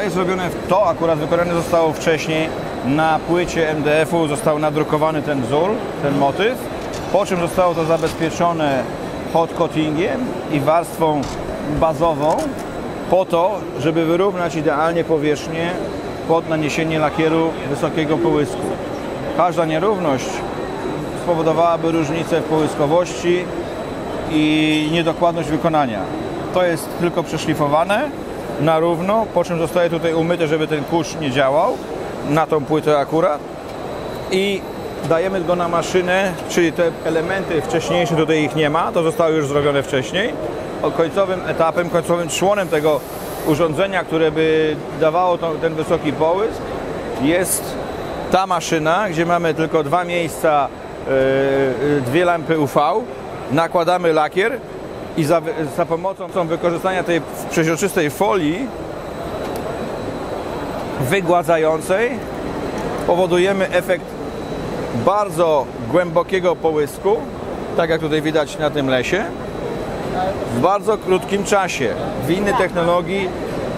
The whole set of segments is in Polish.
Zostaje zrobione, to akurat wykonane zostało wcześniej na płycie MDF-u, został nadrukowany ten wzór, ten motyw, po czym zostało to zabezpieczone hot coatingiem i warstwą bazową po to, żeby wyrównać idealnie powierzchnię pod naniesienie lakieru wysokiego połysku. Każda nierówność spowodowałaby różnicę w połyskowości i niedokładność wykonania. To jest tylko przeszlifowane na równo, po czym zostaje tutaj umyte, żeby ten kurz nie działał, na tą płytę akurat. I dajemy go na maszynę, czyli te elementy wcześniejsze, tutaj ich nie ma, to zostało już zrobione wcześniej. O końcowym etapem, końcowym członem tego urządzenia, które by dawało to, ten wysoki połysk jest ta maszyna, gdzie mamy tylko dwa miejsca, yy, dwie lampy UV, nakładamy lakier i za, za pomocą wykorzystania tej przeźroczystej folii wygładzającej powodujemy efekt bardzo głębokiego połysku, tak jak tutaj widać na tym lesie, w bardzo krótkim czasie. W innej technologii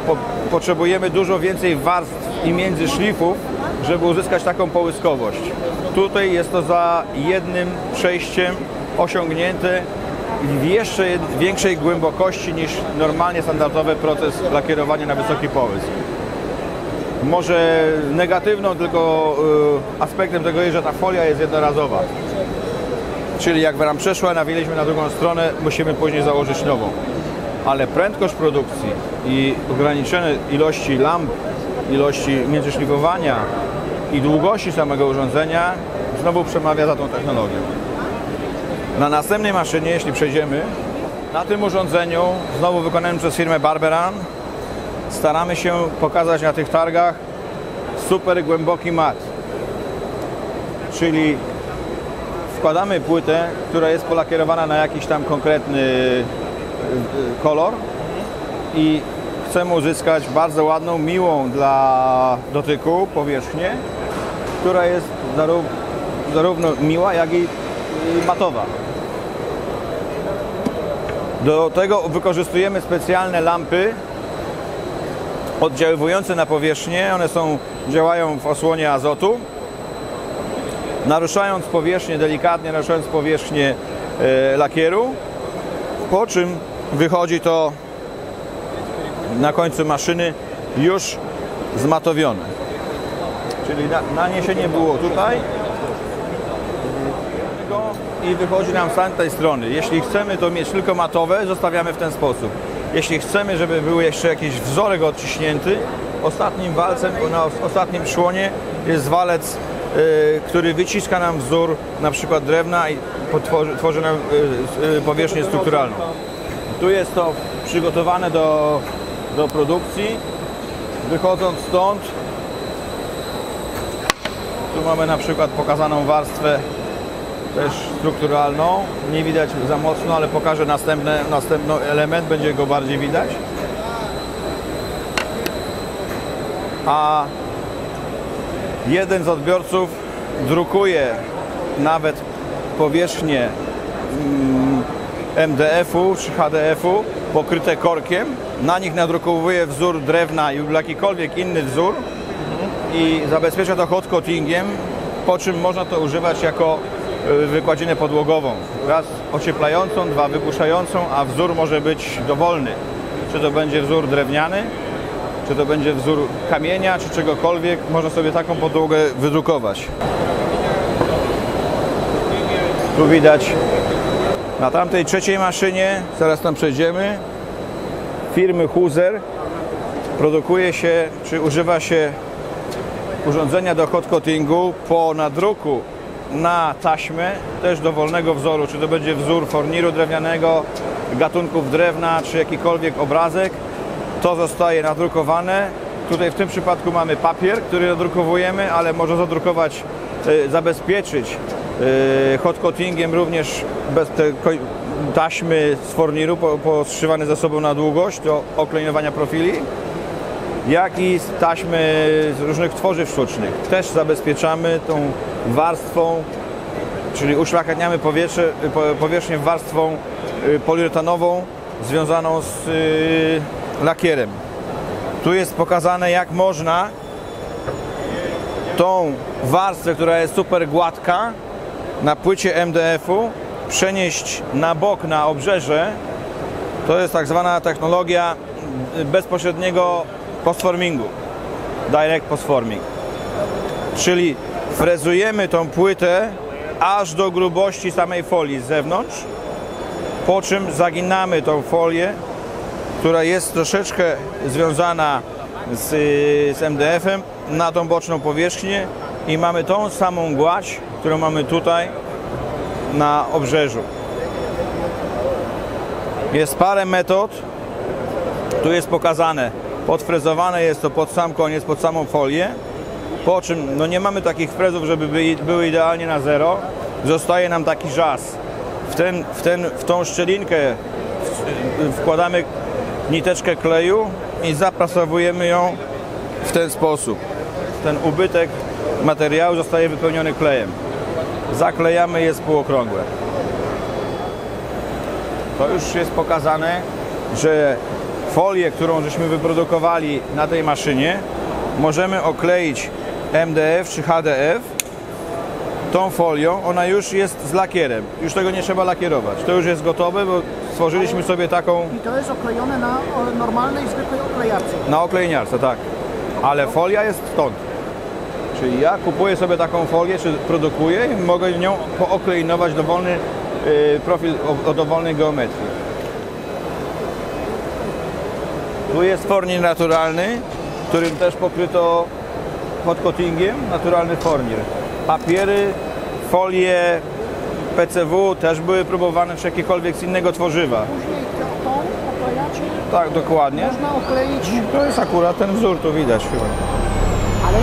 po, potrzebujemy dużo więcej warstw i międzyszlifów, żeby uzyskać taką połyskowość. Tutaj jest to za jednym przejściem osiągnięte w jeszcze większej głębokości niż normalnie standardowy proces lakierowania na wysoki połysk. Może negatywną tylko y, aspektem tego jest, że ta folia jest jednorazowa. Czyli jak nam przeszła, nawiliśmy na drugą stronę, musimy później założyć nową. Ale prędkość produkcji i ograniczone ilości lamp, ilości międzyszlifowania i długości samego urządzenia znowu przemawia za tą technologią. Na następnej maszynie, jeśli przejdziemy, na tym urządzeniu, znowu wykonanym przez firmę Barberan, staramy się pokazać na tych targach super głęboki mat. Czyli wkładamy płytę, która jest polakierowana na jakiś tam konkretny y, kolor i chcemy uzyskać bardzo ładną, miłą dla dotyku powierzchnię, która jest zarówno miła, jak i matowa. Do tego wykorzystujemy specjalne lampy oddziaływujące na powierzchnię. One są, działają w osłonie azotu. Naruszając powierzchnię, delikatnie naruszając powierzchnię e, lakieru, po czym wychodzi to na końcu maszyny już zmatowione. Czyli na, naniesienie było tutaj i wychodzi nam z tamtej strony. Jeśli chcemy to mieć tylko matowe, zostawiamy w ten sposób. Jeśli chcemy, żeby był jeszcze jakiś wzorek odciśnięty, ostatnim walcem, na ostatnim członie jest walec, yy, który wyciska nam wzór na przykład drewna i tworzy, tworzy nam yy, powierzchnię strukturalną. Tu jest to przygotowane do, do produkcji. Wychodząc stąd, tu mamy na przykład pokazaną warstwę też strukturalną. Nie widać za mocno, ale pokażę następny, następny element, będzie go bardziej widać. A jeden z odbiorców drukuje nawet powierzchnię MDF-u mm, czy HDF-u pokryte korkiem. Na nich nadrukowuje wzór drewna lub jakikolwiek inny wzór i zabezpiecza to hot coatingiem, po czym można to używać jako wykładzinę podłogową. Raz ocieplającą, dwa wypuszczającą, a wzór może być dowolny. Czy to będzie wzór drewniany, czy to będzie wzór kamienia, czy czegokolwiek, można sobie taką podłogę wydrukować. Tu widać na tamtej trzeciej maszynie, zaraz tam przejdziemy, firmy Huzer produkuje się, czy używa się urządzenia do hot coatingu po nadruku na taśmę też dowolnego wzoru, czy to będzie wzór forniru drewnianego, gatunków drewna, czy jakikolwiek obrazek, to zostaje nadrukowane. Tutaj w tym przypadku mamy papier, który nadrukowujemy, ale może zadrukować, e, zabezpieczyć e, hot coatingiem również bez te taśmy z forniru poszywane ze sobą na długość do oklejnowania profili jak i z taśmy z różnych tworzyw sztucznych. Też zabezpieczamy tą warstwą, czyli uszlachetniamy powierzchnię warstwą y, poliuretanową związaną z y, lakierem. Tu jest pokazane jak można tą warstwę, która jest super gładka na płycie MDF-u przenieść na bok, na obrzeże. To jest tak zwana technologia bezpośredniego postformingu. Direct postforming. Czyli frezujemy tą płytę aż do grubości samej folii z zewnątrz, po czym zaginamy tą folię, która jest troszeczkę związana z, z MDF-em na tą boczną powierzchnię i mamy tą samą gładź, którą mamy tutaj na obrzeżu. Jest parę metod. Tu jest pokazane. Podfrezowane jest to pod sam koniec, pod samą folię. Po czym no nie mamy takich frezów, żeby były idealnie na zero. Zostaje nam taki żas. W, ten, w, ten, w tą szczelinkę wkładamy niteczkę kleju i zaprasowujemy ją w ten sposób. Ten ubytek materiału zostaje wypełniony klejem. Zaklejamy je półokrągłe. To już jest pokazane, że folię, którą żeśmy wyprodukowali na tej maszynie, możemy okleić MDF czy HDF tą folią. Ona już jest z lakierem. Już tego nie trzeba lakierować. To już jest gotowe, bo stworzyliśmy sobie taką I to jest oklejone na normalnej, zwykłej oklejarce. na oklejniarce, tak. Ale folia jest stąd. Czyli ja kupuję sobie taką folię, czy produkuję i mogę nią pooklejnować dowolny y, profil o dowolnej geometrii. Tu jest fornir naturalny, którym też pokryto hot coatingiem, naturalny fornir. Papiery, folie, PCW też były próbowane czy jakiekolwiek z innego tworzywa. Później to- tą oklejacie Tak, dokładnie. można okleić, To jest akurat ten wzór, tu widać chyba. ale